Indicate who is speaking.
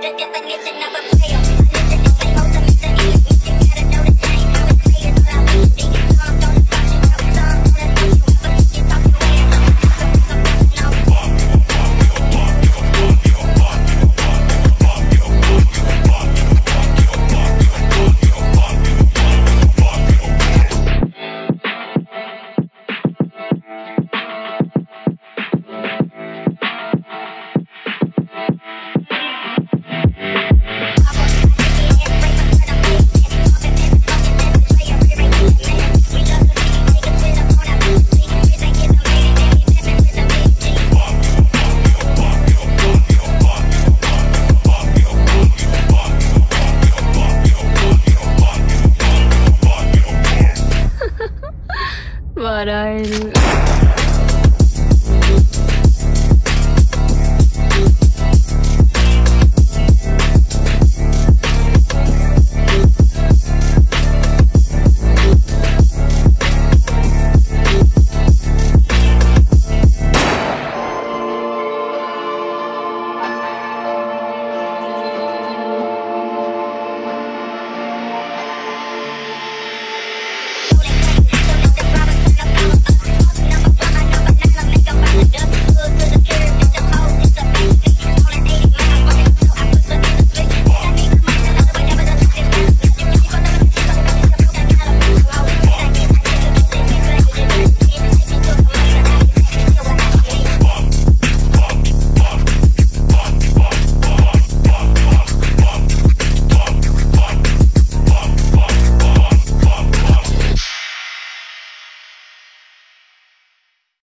Speaker 1: the definition but I...